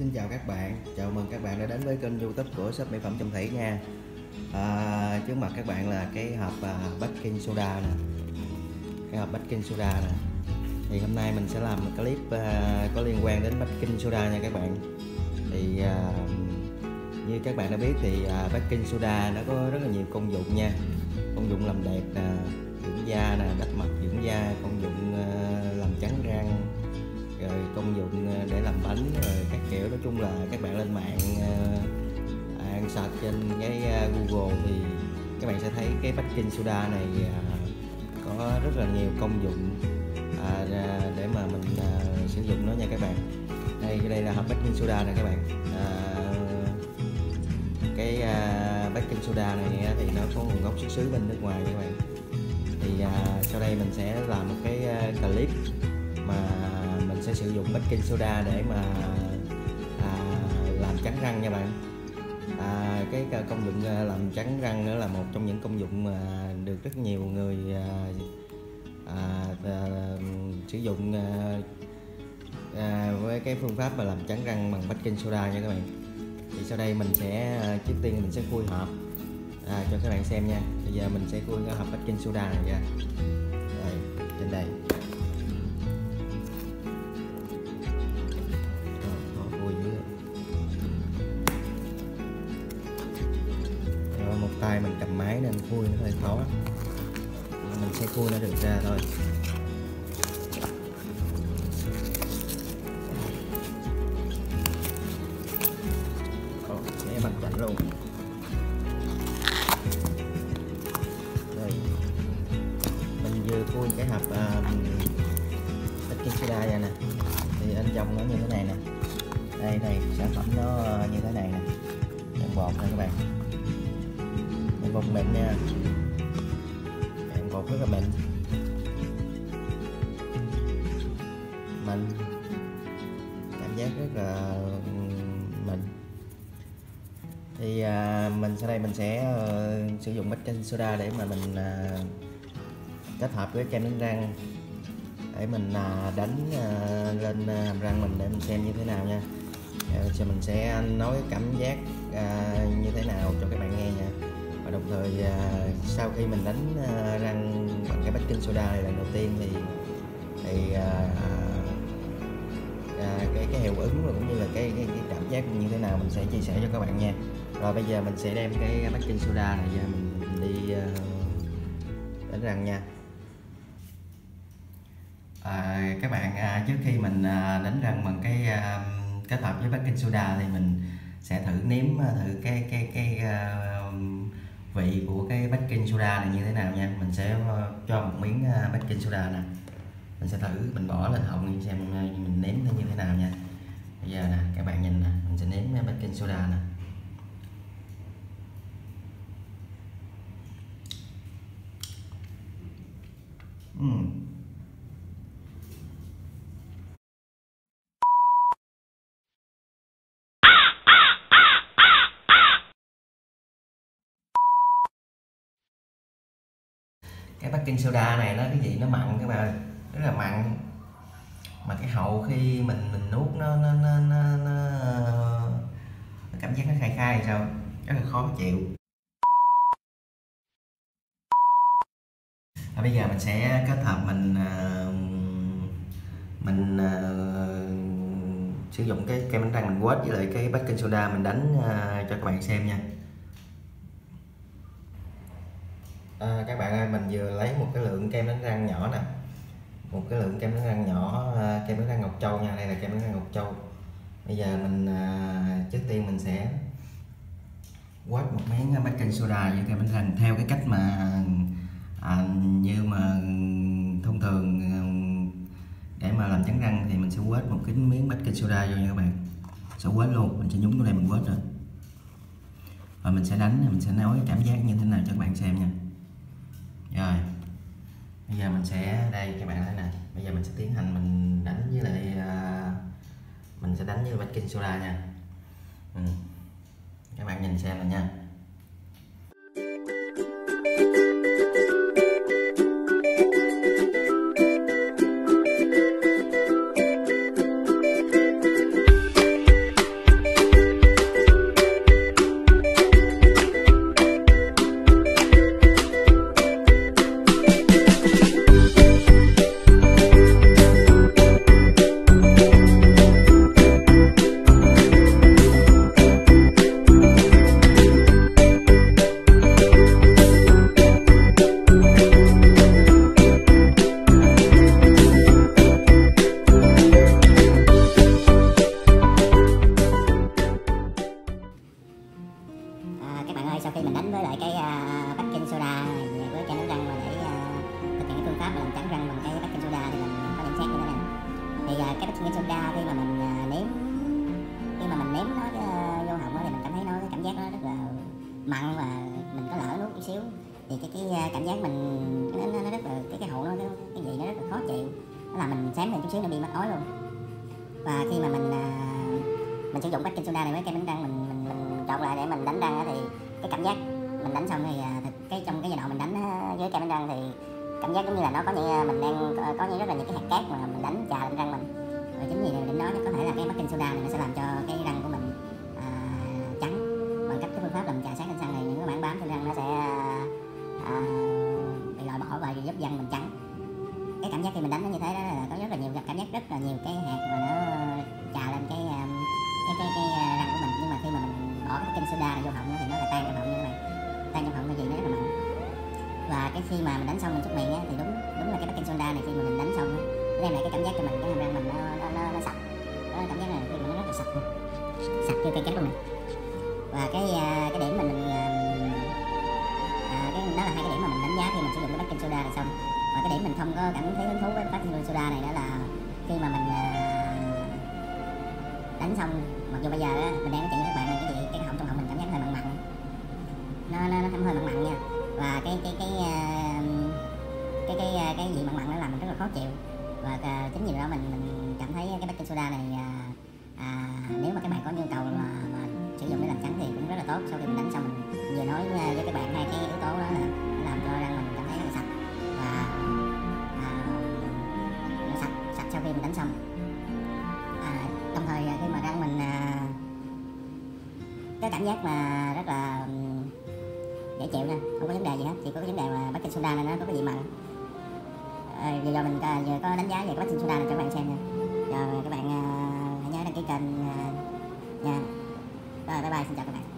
Xin chào các bạn, chào mừng các bạn đã đến với kênh youtube của shop mỹ phẩm trong Thủy nha. À, Trước mặt các bạn là cái hộp uh, baking soda nè. Cái hộp baking soda nè. Thì hôm nay mình sẽ làm một clip uh, có liên quan đến baking soda nha các bạn. Thì uh, như các bạn đã biết thì uh, baking soda nó có rất là nhiều công dụng nha. Công dụng làm đẹp nè, dưỡng da nè, đắp mặt dưỡng da, công dụng uh, làm trắng răng rồi công dụng để làm bánh rồi nói chung là các bạn lên mạng uh, ăn search trên cái uh, Google thì các bạn sẽ thấy cái baking soda này uh, có rất là nhiều công dụng uh, để mà mình uh, sử dụng nó nha các bạn. Đây đây là hộp baking soda này các bạn. Uh, cái uh, baking soda này thì nó có nguồn gốc xuất xứ bên nước ngoài các bạn. Thì uh, sau đây mình sẽ làm một cái uh, clip mà mình sẽ sử dụng baking soda để mà à, làm trắng răng nha bạn. À, cái công dụng à, làm trắng răng nữa là một trong những công dụng mà được rất nhiều người à, à, à, sử dụng à, à, với cái phương pháp mà làm trắng răng bằng baking soda nha các bạn. Thì sau đây mình sẽ à, trước tiên mình sẽ khui hộp. À, cho các bạn xem nha. Bây giờ mình sẽ khui cái hộp baking soda này ra. Đây trên đây. Máy nên khui nó hơi khó. Mình sẽ khui nó được ra thôi. Sẽ mặt chảnh luôn. Đây mình vừa khui cái hộp à, uh, baking soda ra nè. Thì bên trong nó như thế này nè. Đây này sản phẩm nó à, như thế này nè. Nhân bột nè các bạn nhân bột mịn nha. Nhân bột rất là mịn mịn cảm giác rất là mịn thì à, mình sau đây mình sẽ ờ, sử dụng baking soda để mà mình à, kết hợp với kem đánh răng để mình à, đánh à, lên hàm răng mình để mình xem như thế nào nha. Ờ, rồi mình sẽ nói cảm giác như thế nào cho các bạn nghe nha và đồng thời uh, sau khi mình đánh uh, răng bằng cái baking soda này lần đầu tiên thì thì uh, uh, cái cái hiệu ứng và cũng như là cái, cái cái cảm giác như thế nào mình sẽ chia sẻ cho các bạn nha. Rồi bây giờ mình sẽ đem cái baking soda này ra mình đi uh, đánh răng nha. À, các bạn à, trước khi mình à, đánh răng bằng cái à, kết hợp với baking soda thì mình sẽ thử nếm thử cái cái cái à, vị của cái baking soda này như thế nào nha? Mình sẽ ờ, cho một miếng ờ, baking soda nè. Mình sẽ thử, mình bỏ lên họng xem ờ, mình nếm nó như thế nào nha. Bây giờ nè, các bạn nhìn nè, mình sẽ nếm baking soda nè. Mm. Cái baking soda này nó cái gì nó mặn các bạn rất là mặn. Mà cái hậu khi mình mình nuốt nó nó nó, nó, nó, nó cảm giác nó khai khai sao rất là khó chịu. Và bây giờ mình sẽ kết hợp mình ờ, mình uh, sử dụng cái kem đánh răng mình quết với lại cái baking soda mình đánh uh, cho các bạn xem nha. À, các bạn ơi mình vừa lấy một cái lượng kem đánh răng nhỏ nè. Một cái lượng kem đánh răng nhỏ à, kem đánh răng ngọc châu nha. Đây là kem đánh răng ngọc châu. Bây giờ mình à, trước tiên mình sẽ quét một miếng baking soda với kem đánh răng theo cái cách mà à, như mà thông thường à, để mà làm trắng răng thì mình sẽ quét một cái miếng baking soda vô nha các bạn. Sẽ quét luôn mình sẽ nhúng vô đây mình quét rồi. Và mình sẽ đánh mình sẽ nói cảm giác như thế nào cho các bạn xem nha bây giờ mình sẽ đây các bạn thấy nè. Bây giờ mình sẽ tiến hành mình đánh với lại uh, mình sẽ đánh với baking soda nha. Ừ. các bạn nhìn xem này nha. Thì cái cái à, cảm giác mình nó, nó, nó rất là cái cái hậu nó cái, cái gì nó rất là khó chịu. Nó làm mình sáng lên chút xíu nó bị mất ói luôn. Và khi mà mình à, mình sử dụng baking soda này với kem đánh răng mình mình, mình trộn lại để mình đánh răng thì cái cảm giác mình đánh xong thì à, cái trong cái giai đoạn mình đánh với kem đánh răng thì cảm giác giống như là nó có những mình đang có, có những rất là những cái hạt cát mà mình đánh trà lên răng mình. Và chính vì điều đó có thể là cái baking soda này nó sẽ làm cho cái răng cảm giác khi mình đánh nó như thế đó là có rất là nhiều cảm giác rất là nhiều cái hạt mà nó ờ, trào lên cái ờ, cái cái cái ờ, răng của mình. Nhưng mà khi mà mình bỏ cái baking soda này vô họng thì nó là tan trong họng như thế này. Tan trong họng cái gì nó rất là mặn và cái khi mà mình đánh xong mình chút miệng á thì đúng đúng là cái baking soda này khi mà mình đánh xong á nó đem lại cái cảm giác cho mình cái hàm răng mình nó nó nó, nó sạch nó cảm giác là khi mà nó rất là sạch luôn. Sạch như cây cánh luôn mình và cái cái điểm mình mình à, cái đó là hai cái điểm mà mình đánh giá khi mình sử dụng cái baking soda này xong và cái điểm mình không có cảm thấy hứng thú với baking soda này đó là khi mà mình à, đánh xong mặc dù bây giờ đó, mình đang nói chuyện với các bạn là cái gì cái họng trong họng mình cảm giác hơi mặn mặn. Nó nó nó hơi mặn mặn nha. Và cái cái cái à, cái cái à, cái, cái vị mặn mặn nó làm mình rất là khó chịu. Và chính vì đó mình mình cảm thấy cái baking soda này à, nếu mà các bạn có nhu cầu mà, mà sử dụng để làm trắng thì cũng rất là tốt. Sau khi mình đánh xong mình cảm giác mà rất là dễ chịu nha, không có vấn đề gì hết chỉ có cái vấn đề mà kinh soda này nó có cái vị mặn ờ, à, vừa rồi mình vừa có đánh giá về cái baking soda này cho các bạn xem nha rồi các bạn à, hãy nhớ đăng ký kênh à, nha. Rồi bye bye xin chào các bạn.